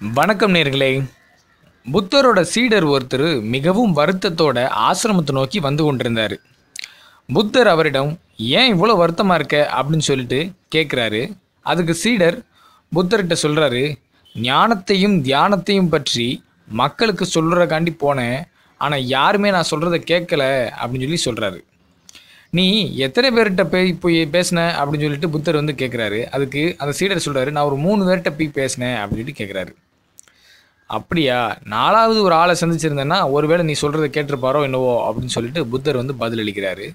வணக்கம் நேர்களே. புத்தரோட சீடர் ஒருத்தர் மிகவும் வருத்தத்தோட ஆசிரமத்தை நோக்கி வந்து கொண்டிருந்தார். புத்தர் அவரிடம் ஏன் இவ்வளோ வருத்தமாக இருக்க? அப்படின்னு சொல்லிட்டு கேட்குறாரு அதுக்கு சீடர் புத்தர்கிட்ட சொல்கிறாரு ஞானத்தையும் தியானத்தையும் பற்றி மக்களுக்கு சொல்கிறக்காண்டி போனேன். ஆனால் யாருமே நான் சொல்கிறத கேட்கல அப்படின்னு சொல்லி சொல்கிறாரு நீ எத்தனை பேர்கிட்ட போய் போய் பேசின? அப்படின்னு சொல்லிட்டு புத்தர் வந்து கேட்குறாரு அதுக்கு அந்த சீடர் சொல்கிறாரு நான் ஒரு மூணு பேர்கிட்ட போய் பேசினேன் அப்படின்னு சொல்லிட்டு கேட்குறாரு அப்படியா? நாலாவது ஒரு ஆளை சந்திச்சிருந்தேன்னா ஒருவேளை நீ சொல்கிறத கேட்டிருப்பாரோ என்னவோ அப்படின்னு சொல்லிட்டு புத்தர் வந்து பதிலளிக்கிறாரு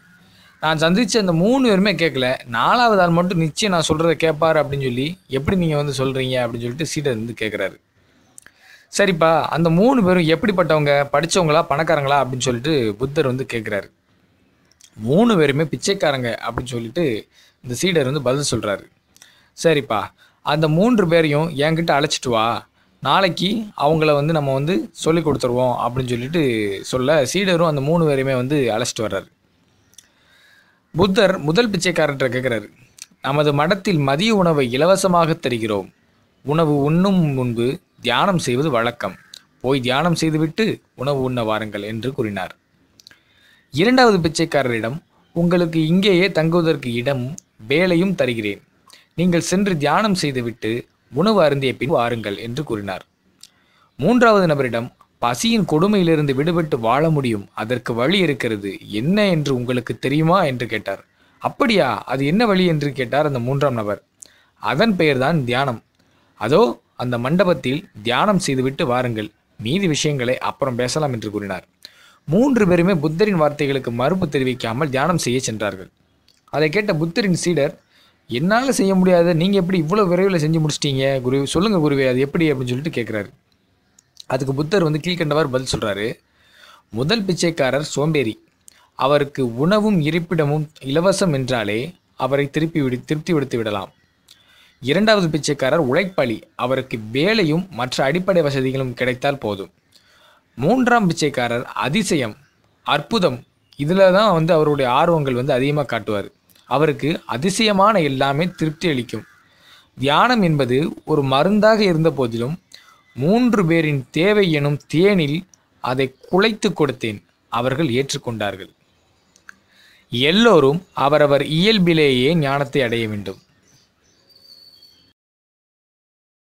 நான் சந்தித்த அந்த மூணு பேருமே கேட்கல நாலாவது ஆள் மட்டும் நிச்சயம் நான் சொல்கிறத கேட்பார் அப்படின்னு சொல்லி எப்படி நீங்கள் வந்து சொல்கிறீங்க அப்படின்னு சொல்லிட்டு சீடர் வந்து கேட்குறாரு சரிப்பா அந்த மூணு பேரும் எப்படிப்பட்டவங்க? படித்தவங்களா பணக்காரங்களா? அப்படின்னு சொல்லிட்டு புத்தர் வந்து கேட்குறாரு மூணு பேருமே பிச்சைக்காரங்க அப்படின்னு சொல்லிட்டு இந்த சீடர் வந்து பதில் சொல்கிறாரு சரிப்பா அந்த மூன்று பேரையும் என்கிட்ட அழைச்சிட்டு வா. நாளைக்கு அவங்கள வந்து நம்ம வந்து சொல்லி கொடுத்துருவோம் அப்படின்னு சொல்லிட்டு சொல்ல சீடரும் அந்த மூணு பேரையுமே வந்து அழைச்சிட்டு வர்றாரு. புத்தர் முதல் பிச்சைக்காரர்கிட்ட கேட்குறாரு நமது மடத்தில் மதிய உணவை இலவசமாக தருகிறோம். உணவு உண்ணும் முன்பு தியானம் செய்வது வழக்கம். போய் தியானம் செய்துவிட்டு உணவு உண்ண வாருங்கள் என்று கூறினார். இரண்டாவது பிச்சைக்காரரிடம் உங்களுக்கு இங்கேயே தங்குவதற்கு இடம் வேலையும் தருகிறேன். நீங்கள் சென்று தியானம் செய்துவிட்டு உணவு அருந்திய பின் வாருங்கள் என்று கூறினார். மூன்றாவது நபரிடம் பசியின் கொடுமையிலிருந்து விடுபட்டு வாழ முடியும் அதற்கு வழி இருக்கிறது என்ன என்று உங்களுக்கு தெரியுமா? என்று கேட்டார். அப்படியா அது என்ன வழி? என்று கேட்டார் அந்த மூன்றாம் நபர். அதன் பெயர்தான் தியானம். அதோ அந்த மண்டபத்தில் தியானம் செய்துவிட்டு வாருங்கள். மீதி விஷயங்களை அப்புறம் பேசலாம் என்று கூறினார். மூன்று பேருமே புத்தரின் வார்த்தைகளுக்கு மறுப்பு தெரிவிக்காமல் தியானம் செய்ய சென்றார்கள். அதை கேட்ட புத்தரின் சீடர் என்னால் செய்ய முடியாத. நீங்கள் எப்படி இவ்வளோ விரைவில் செஞ்சு முடிச்சிட்டீங்க? குரு சொல்லுங்கள் குருவே அது எப்படி அப்படின்னு சொல்லிட்டு கேட்குறாரு அதுக்கு புத்தர் வந்து கீழ்கண்டவர் பதில் சொல்கிறாரு முதல் பிச்சைக்காரர் சோம்பேறி. அவருக்கு உணவும் இருப்பிடமும் இலவசம் என்றாலே அவரை திருப்பி விடு திருப்தி விடுத்து விடலாம். இரண்டாவது பிச்சைக்காரர் உழைப்பாளி. அவருக்கு வேலையும் மற்ற அடிப்படை வசதிகளும் கிடைத்தால் போதும். மூன்றாம் பிச்சைக்காரர் அதிசயம் அற்புதம். இதில் தான் வந்து அவருடைய ஆர்வங்கள் வந்து அதிகமாக காட்டுவார். அவருக்கு அதிசயமான எல்லாமே திருப்தி அளிக்கும். தியானம் என்பது ஒரு மருந்தாக இருந்த போதிலும் மூன்று பேரின் தேவை எனும் தேனில் அதை குலைத்து கொடுத்தேன் அவர்கள் ஏற்றுக்கொண்டார்கள். எல்லோரும் அவரவர் இயல்பிலேயே ஞானத்தை அடைய வேண்டும்.